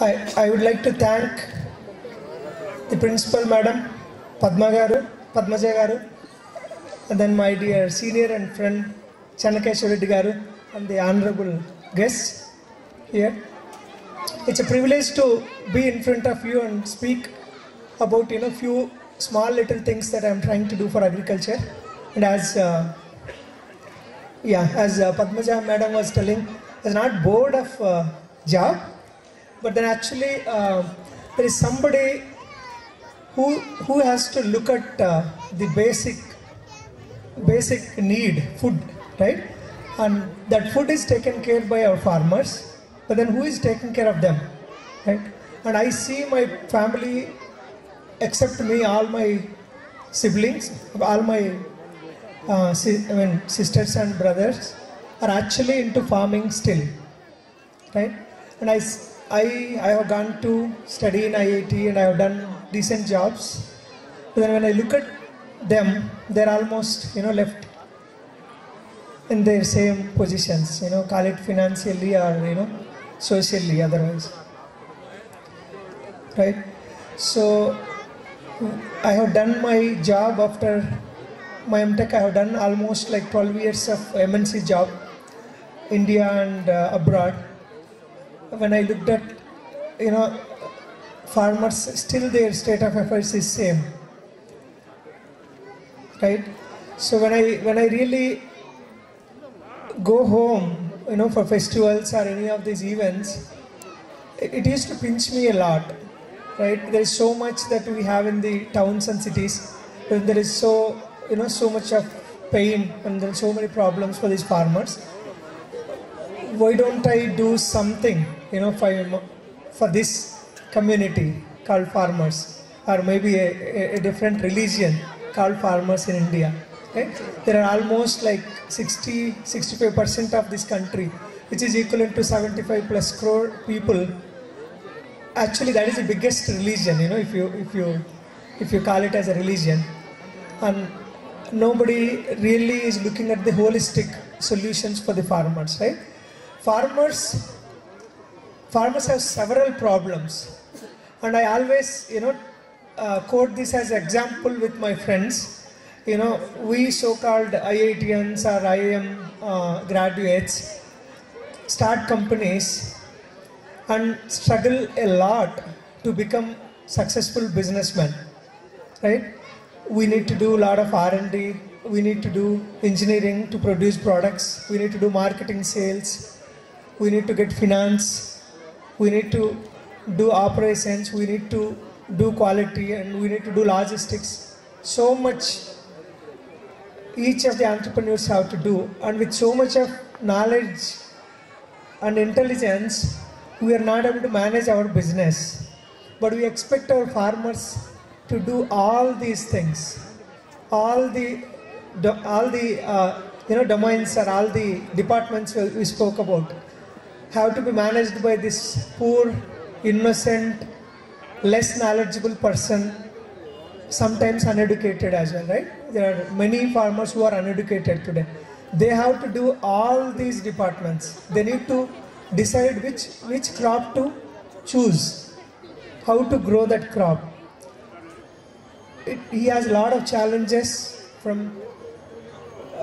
I, I would like to thank the principal madam, Padma Garu, Padmaja Garu, and then my dear senior and friend Chanakesha Reddy Garu, and the honorable guests here. It's a privilege to be in front of you and speak about you know few small little things that I'm trying to do for agriculture. And as uh, yeah, as uh, Padmaja madam was telling, I was not bored of uh, job, but then actually uh, there is somebody who who has to look at uh, the basic basic need food right? And that food is taken care by our farmers but then who is taking care of them right? And i see my family except me all my siblings all my uh, si- I mean, sisters and brothers are actually into farming still right? And I, I I have gone to study in IIT and I have done decent jobs but then when I look at them they're almost you know left in their same positions you know call it financially or you know socially otherwise right so I have done my job after my MTech. I have done almost like 12 years of MNC job, India and uh, abroad. When I looked at, you know, farmers, still their state of affairs is same, right? So when I when I really go home, you know, for festivals or any of these events, it, it used to pinch me a lot. Right? There is so much that we have in the towns and cities but there is so you know so much of pain and there are so many problems for these farmers why don't i do something you know for for this community called farmers? Or maybe a, a, different religion called farmers in india there are almost like 60 65% of this country which is equivalent to 75 plus crore people. Actually that is the biggest religion you know if you if you if you call it as a religion. And nobody really is looking at the holistic solutions for the farmers right farmers farmers have several problems. And i always you know uh, quote this as example with my friends. You know we so called IITians or iim uh, graduates start companies and struggle a lot to become successful businessmen right? We need to do a lot of r&d we need to do engineering to produce products. We need to do marketing sales we need to get finance. We need to do operations. We need to do quality and we need to do logistics. So much each of the entrepreneurs have to do. And with so much of knowledge and intelligence we are not able to manage our business. But we expect our farmers to do all these things. All the all the uh, you know domains or all the departments we, we spoke about have to be managed by this poor innocent less knowledgeable person sometimes uneducated as well right? There are many farmers who are uneducated today. They have to do all these departments. They need to decide which which crop to choose how to grow that crop. It, he has a lot of challenges from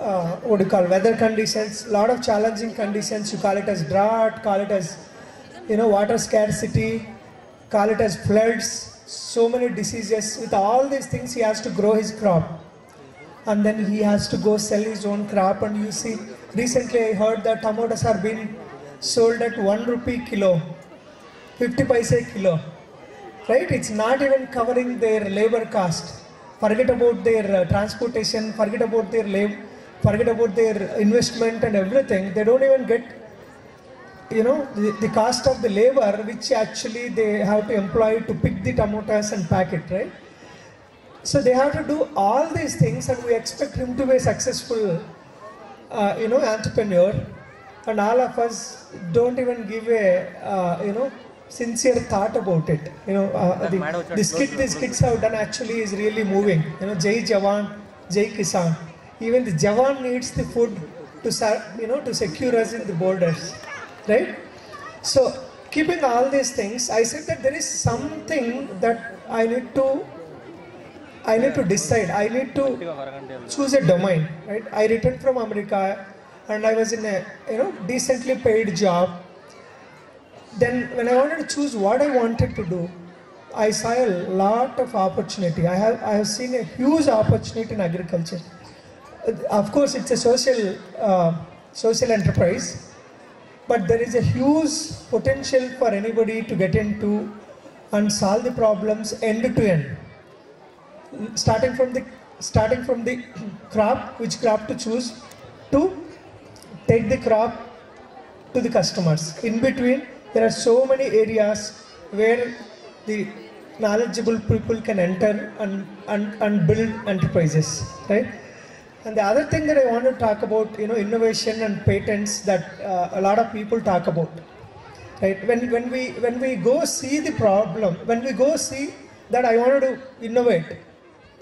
uh, what do you call weather conditions a lot of challenging conditions. You call it as drought call it as you know water scarcity call it as floods. So many diseases. With all these things he has to grow his crop. And then he has to go sell his own crop. And you see recently i heard that tomatoes are being sold at 1 rupee kilo 50 paise kilo. Right? It's not even covering their labor cost. Forget about their uh, transportation. Forget about their labor forget about their investment and everything. They don't even get you know the, the cost of the labor which actually they have to employ to pick the tomatoes and pack it right? So they have to do all these things and we expect him to be a successful uh, you know entrepreneur. And all of us don't even give a uh, you know sincere thought about it. You know uh, the, the skit these kids have done actually is really moving. You know jai jawan jai kisan even the jawan needs the food to you know to secure us in the borders right so keeping all these things, I said that there is something that I need to I need to decide. I need to choose a domain, right? I returned from America and I was in a you know decently paid job. Then when I wanted to choose what I wanted to do, I saw a lot of opportunity. I have I have seen a huge opportunity in agriculture. Uh, Of course, it's a social uh, social enterprise, but there is a huge potential for anybody to get into and solve the problems end to end. Starting from the starting from the crop which crop to choose to take the crop to the customers. In between there are so many areas where the knowledgeable people can enter and, and, and build enterprises right and the other thing that i want to talk about you know innovation and patents that uh, a lot of people talk about right? When, when we when we go see the problem when we go see that i wanted to innovate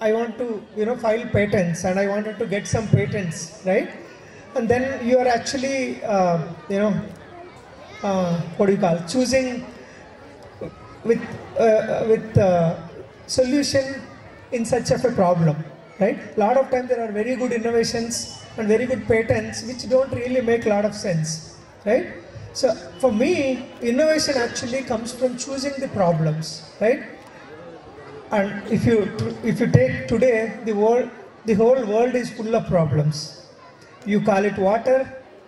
i want to you know file patents and i wanted to get some patents right? And then you are actually uh, you know uh, what do you call choosing with uh, with uh, solution in such of a problem right? A lot of times there are very good innovations and very good patents which don't really make a lot of sense right? So for me innovation actually comes from choosing the problems right? And if you if you take today the world the whole world is full of problems. You call it water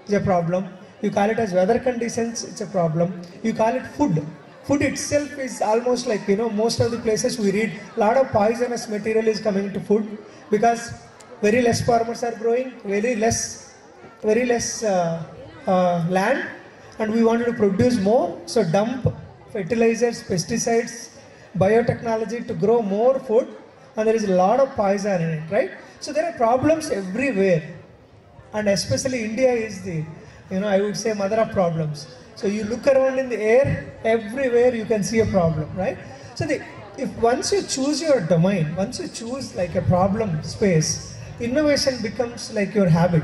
it's a problem. You call it as weather conditions it's a problem. You call it food. Food itself is almost like you know most of the places we read a lot of poisonous material is coming to food because very less farmers are growing very less very less uh, uh, land and we wanted to produce more. So dump fertilizers pesticides biotechnology to grow more food and there is a lot of poison in it right? So there are problems everywhere. And especially india is the you know i would say mother of problems. So you look around in the air everywhere you can see a problem right? So the if once you choose your domain once you choose like a problem space innovation becomes like your habit.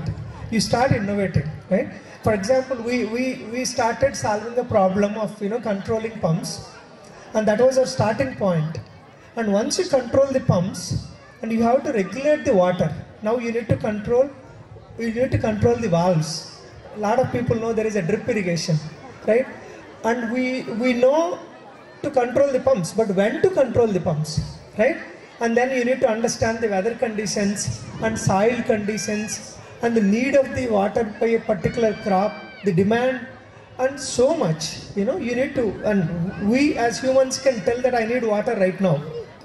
You start innovating right? For example we we we started solving the problem of you know controlling pumps and that was our starting point. and once you control the pumps and you have to regulate the water now you need to control you need to control the valves. A lot of people know there is a drip irrigation right? And we we know to control the pumps but when to control the pumps right? And then you need to understand the weather conditions and soil conditions and the need of the water by a particular crop the demand and so much you know you need to and we as humans can tell that i need water right now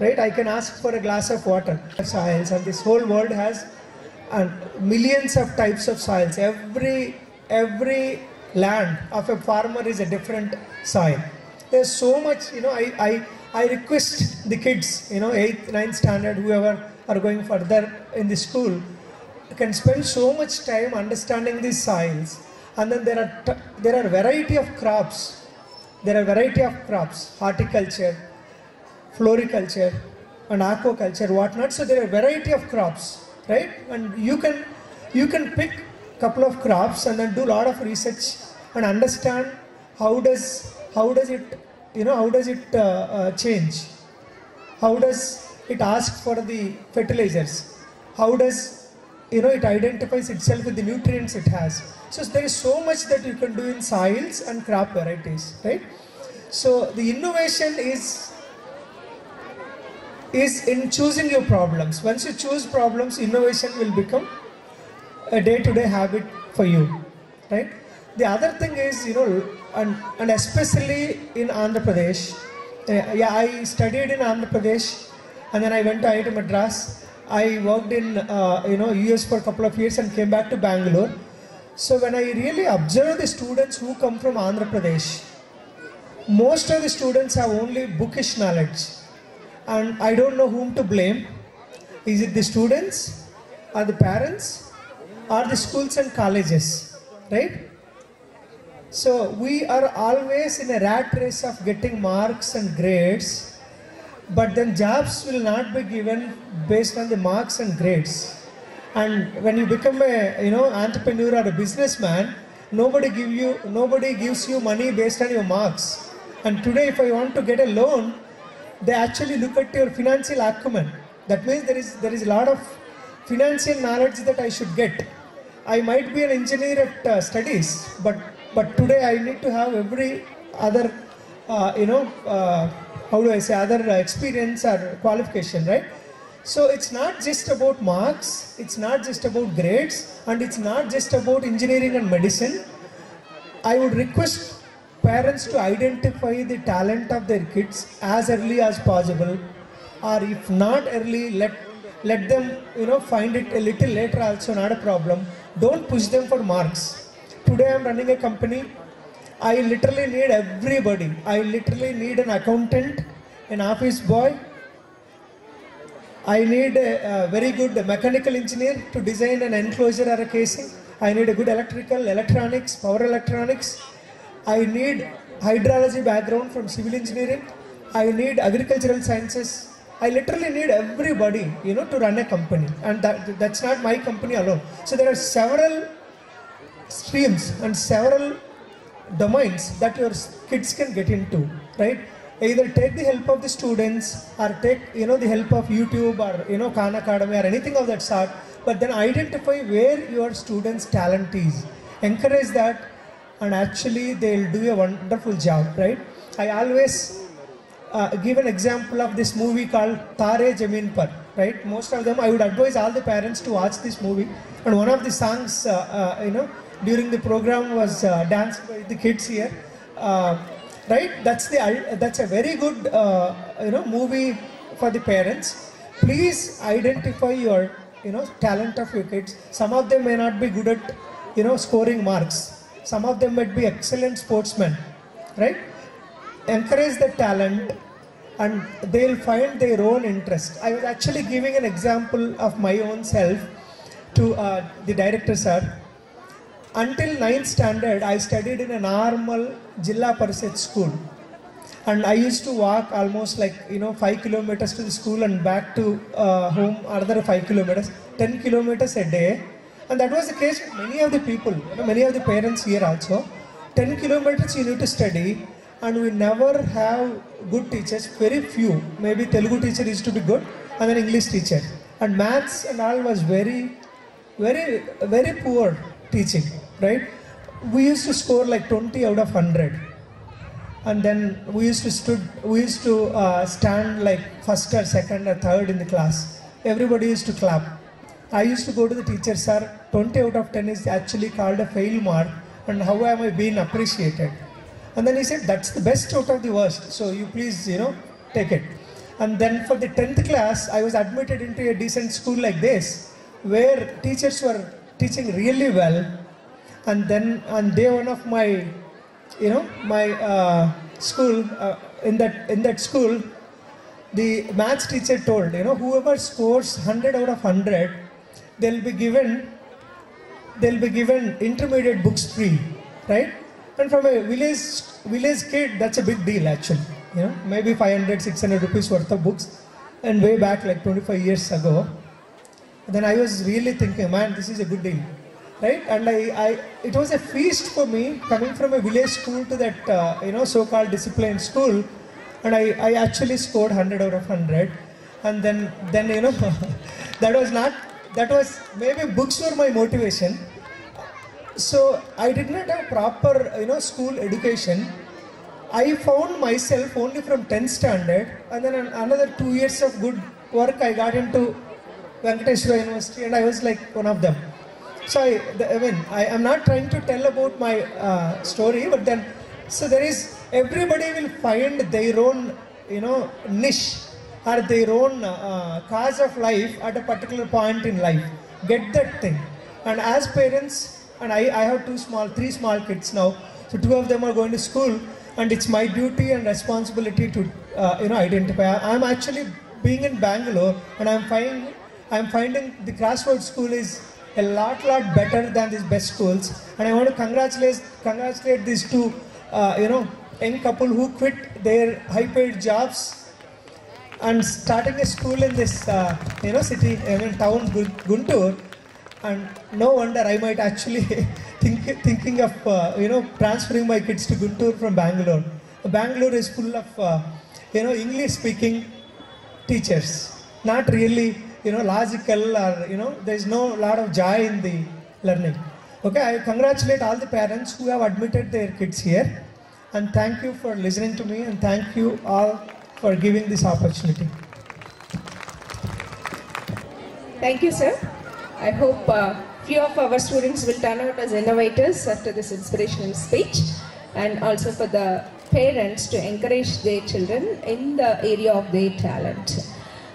right? I can ask for a glass of water. Soils and this whole world has and millions of types of soils. Every every land of a farmer is a different soil there's so much you know i i i request the kids you know 8th 9th standard whoever are going further in the school can spend so much time understanding these soils. And then there are there are variety of crops. There are variety of crops. Horticulture floriculture and aquaculture whatnot. So there are variety of crops right? And you can you can pick a couple of crops and then do a lot of research and understand how does how does it you know how does it uh, uh, change? How does it ask for the fertilizers? How does you know it identifies itself with the nutrients it has? So there is so much that you can do in soils and crop varieties right? So the innovation is is in choosing your problems. Once you choose problems innovation will become a day-to-day habit for you right? The other thing is you know and, and especially in andhra pradesh uh, yeah i studied in andhra pradesh and then i went to IIT madras. I worked in uh, you know us for a couple of years and came back to bangalore. So when i really observe the students who come from andhra pradesh most of the students have only bookish knowledge and i don't know whom to blame. Is it the students or the parents or the schools and colleges right so we are always in a rat race of getting marks and grades but then jobs will not be given based on the marks and grades. And when you become a you know entrepreneur or a businessman nobody give you nobody gives you money based on your marks. And today if i want to get a loan they actually look at your financial acumen. That means there is there is a lot of financial knowledge that i should get. I might be an engineer at uh, studies but but today i need to have every other uh, you know uh, how do i say other experience or qualification right so it's not just about marks, it's not just about grades, and it's not just about engineering and medicine. I would request parents to identify the talent of their kids as early as possible, or if not early, let let them you know find it a little later also not a problem. Don't push them for marks. Today I'm running a company. I literally need everybody. I literally need an accountant, an office boy, I need a, a very good mechanical engineer to design an enclosure or a casing. I need a good electrical, electronics, power electronics. I need hydrology background from civil engineering. I need agricultural sciences. I literally need everybody, you know, to run a company, and that that's not my company alone. So there are several streams and several domains that your kids can get into, right? Either take the help of the students or take you know the help of YouTube or you know Khan Academy or anything of that sort. But then identify where your students' talent is. Encourage that, and actually they'll do a wonderful job, right? I always uh, give an example of this movie called Tare Jamin Par, right? Most of them, I would advise all the parents to watch this movie. And one of the songs, uh, uh, you know, during the program was uh, danced by the kids here, uh, right? That's the that's a very good, uh, you know, movie for the parents. Please identify your, you know, talent of your kids. Some of them may not be good at, you know, scoring marks. Some of them might be excellent sportsmen, right? encourage the talent and they'll find their own interest. I was actually giving an example of my own self to uh, the director sir. Until 9th standard, I studied in a normal Jilla Parishad school. And I used to walk almost like, you know, 5 kilometers to the school and back to uh, home, another 5 kilometers, 10 kilometers a day. And that was the case with many of the people, you know, many of the parents here also. 10 kilometers you need to study and we never have good teachers, very few. Maybe Telugu teacher used to be good and then English teacher. And maths and all was very, very, very poor teaching, right? We used to score like 20 out of 100. And then we used to stood, we used to uh, stand like first or second or third in the class. Everybody used to clap. I used to go to the teacher, sir, 20 out of 10 is actually called a fail mark and how am I being appreciated? And then he said, that's the best out of the worst. So you please, you know, take it. And then for the 10th class, I was admitted into a decent school like this, where teachers were teaching really well. And then on day one of my, you know, my uh, school, uh, in that in that school, the maths teacher told, you know, whoever scores 100 out of 100, they'll be given, they'll be given intermediate books free, right? And from a village village kid, that's a big deal actually. You know, maybe 500, 600 rupees worth of books. And way back like 25 years ago, then I was really thinking, man, this is a good deal, right? And I, I it was a feast for me coming from a village school to that, uh, you know, so-called disciplined school. And I, I actually scored 100 out of 100. And then, then you know, that was not, that was, maybe books were my motivation. So I did not have proper, you know, school education. I found myself only from 10th standard, and then an- another two years of good work. I got into Venkateshwara University, and I was like one of them. So I, the, I mean, I am not trying to tell about my uh, story, but then, so there is everybody will find their own, you know, niche or their own uh, cause of life at a particular point in life. Get that thing, and as parents, and I, I have two small, three small kids now. So two of them are going to school, and it's my duty and responsibility to, uh, you know, identify. I- I'm actually being in Bangalore, and I'm finding, I'm finding the Crossword School is a lot, lot better than these best schools. And I want to congratulate, congratulate these two, uh, you know, young couple who quit their high-paid jobs and starting a school in this, uh, you know, city, I mean, town, Gun- Guntur. and no wonder I might actually think thinking of uh, you know transferring my kids to Guntur from Bangalore. Bangalore is full of uh, you know English speaking teachers, not really you know logical or you know there is no lot of joy in the learning. Okay, I congratulate all the parents who have admitted their kids here, and thank you for listening to me, and thank you all for giving this opportunity. Thank you, sir. I hope uh, few of our students will turn out as innovators after this inspirational speech and also for the parents to encourage their children in the area of their talent.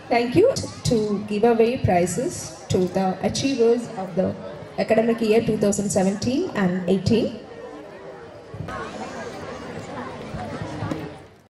Thank you to give away prizes to the achievers of the academic year 2017 and 18.